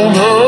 don't